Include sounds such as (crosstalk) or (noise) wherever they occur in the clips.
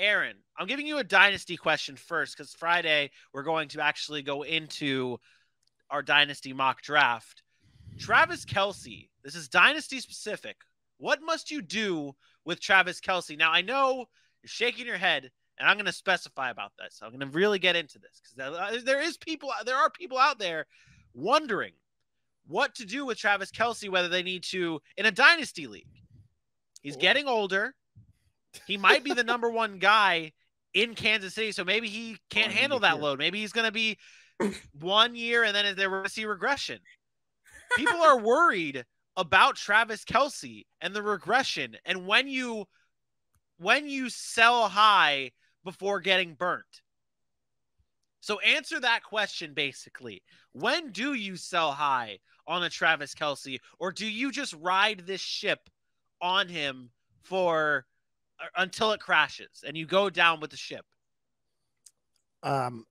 Aaron, I'm giving you a dynasty question first because Friday we're going to actually go into our dynasty mock draft. Travis Kelce, this is dynasty specific. What must you do with Travis Kelce? Now, I know you're shaking your head, and I'm going to specify about this. So I'm going to really get into this because uh, there is people, there are people out there wondering what to do with Travis Kelce, whether they need to in a dynasty league. He's getting older. He might be the number one guy in Kansas City, so maybe he can't oh, handle that load. Maybe he's going to be (laughs) one year and then they're going to see regression. People are worried about Travis Kelce and the regression, and when you when you sell high before getting burnt. So answer that question basically. When do you sell high on a Travis Kelce, or do you just ride this ship on him for until it crashes and you go down with the ship? Um,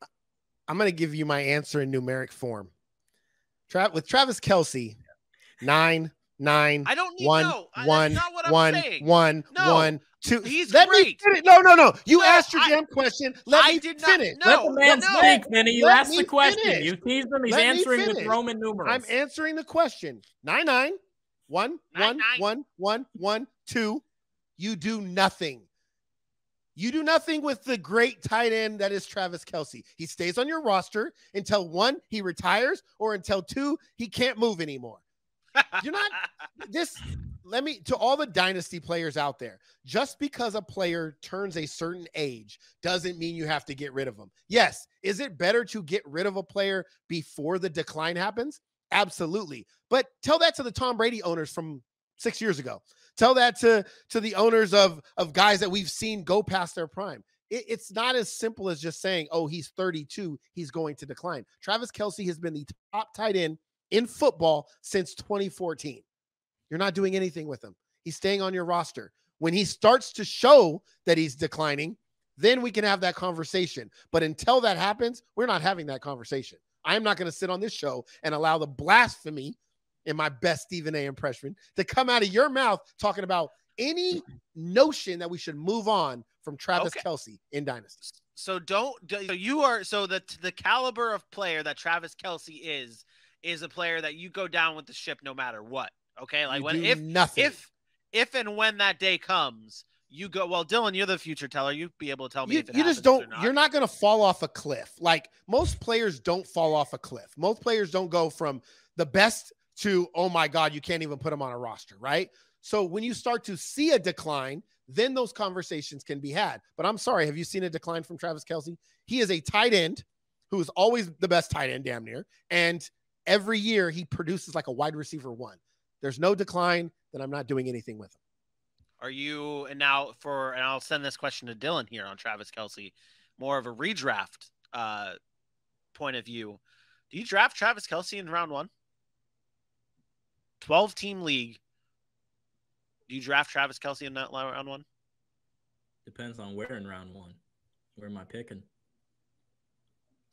I'm going to give you my answer in numeric form. Tra- with Travis Kelce, nine, nine. I don't need one, no. one, one, one, no, one, two. He's Let great. me finish. No, no, no. You No, asked your I- damn question. Let I me did not- finish. no. Let the man no. speak, Vinny. You Let asked the question. finish. You teased him. He's Let answering with. Roman numerals. I'm answering the question. Nine, nine, one, Nine, one, nine. one, one, one, two. You do nothing. You do nothing with the great tight end that is Travis Kelce. He stays on your roster until one, he retires, or until two, he can't move anymore. You're not (laughs) this. Let me to all the dynasty players out there. Just because a player turns a certain age doesn't mean you have to get rid of them. Yes, is it better to get rid of a player before the decline happens? Absolutely. But tell that to the Tom Brady owners from six years ago. Tell that to to the owners of of guys that we've seen go past their prime. It- it's not as simple as just saying, "Oh, he's 32, he's going to decline." Travis Kelce has been the top tight end in football since 2014. You're not doing anything with him. He's staying on your roster. When he starts to show that he's declining, then we can have that conversation. But until that happens, we're not having that conversation. I'm not going to sit on this show and allow the blasphemy in my best Stephen A impression to come out of your mouth talking about any notion that we should move on from Travis Okay. Kelce in Dynasty. So don't. So you are. So the the caliber of player that Travis Kelce is is a player that you go down with the ship no matter what. Okay, like You when if nothing. if if and when that day comes, you go. Well, Dylan, you're the future teller. You'd be able to tell me you, if it you just don't you're not going to fall off a cliff like most players don't fall off a cliff most players don't go from the best to oh my god you can't even put them on a roster right? So when you start to see a decline then those conversations can be had. But i'm sorry have you seen a decline from travis kelce he is a tight end who is always the best tight end damn near and every year he produces like a wide receiver one. There's no decline then i'm not doing anything with him. Are you and now for and I'll send this question to Dylan here on Travis Kelce, more of a redraft uh point of view. Do you draft Travis Kelce in round one? 12 team league. Do you draft Travis Kelce in that round one? Depends on where in round one. Where am I picking?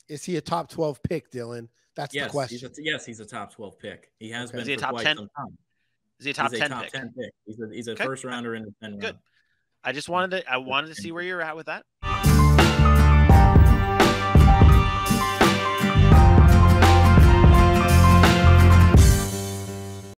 is he a top 12 pick dylan that's yes, the question He's a, yes, he's a top 12 pick. He has Okay. been Is he a for top quite 10? some time. Is he a top he's 10 a top pick? 10 pick. He's a, he's a Okay. first rounder in the 10 Good. round. I just wanted to I wanted to see where you're at with that.